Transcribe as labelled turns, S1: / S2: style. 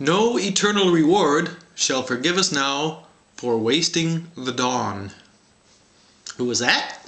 S1: No eternal reward shall forgive us now for wasting the dawn. Who was that?